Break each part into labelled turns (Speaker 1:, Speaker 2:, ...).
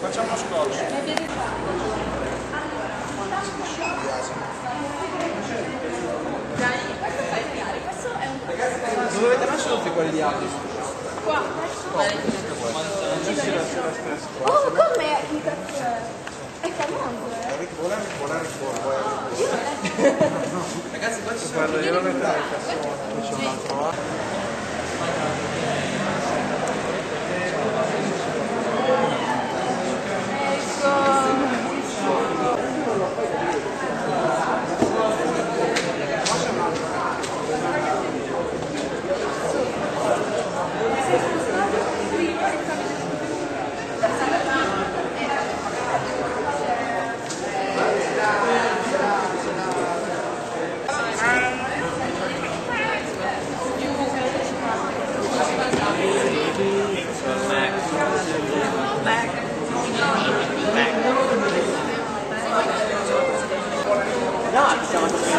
Speaker 1: Facciamo scorso.
Speaker 2: Dai, questo fa il questo è un
Speaker 3: Dove avete messo tutti quelli di Adis?
Speaker 2: qua.
Speaker 4: Oh, com'è il caffè? È famoso, eh?
Speaker 1: Volare, volare, volare.
Speaker 3: Ragazzi, qua ci sono... Guarda, io lo metto nel cassone, qui c'è un altro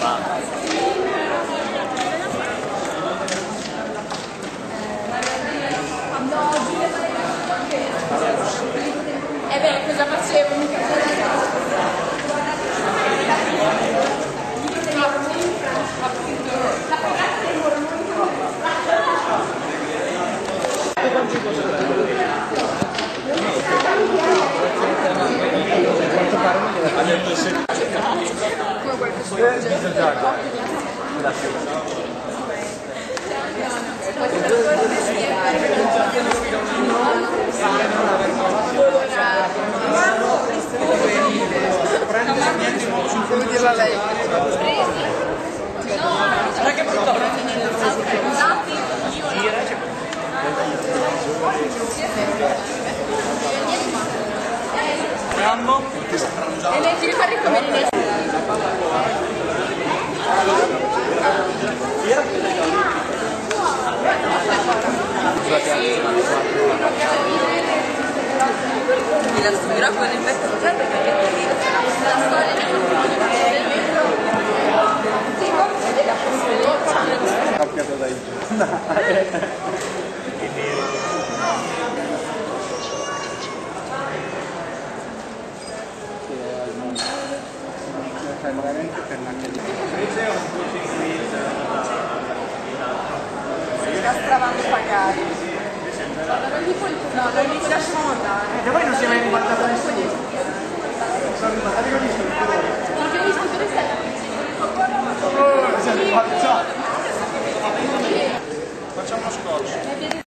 Speaker 3: là. No,
Speaker 5: Come diceva lei? No, perché purtroppo
Speaker 2: e lei devi fare come Inés.
Speaker 6: Mi la studirò con il pezzo certo perché la storia di
Speaker 1: Cambiato dai veramente per l'HD. Invece è un coaching quiz.
Speaker 6: La stravano pagare. No, non li lasciamo andare.
Speaker 3: E voi non si è mai ribaltato nessuno. Sono ribaltati con gli istruttori.
Speaker 2: Perché gli istruttori stanno
Speaker 3: oh, facendo. Facciamo uno scorso.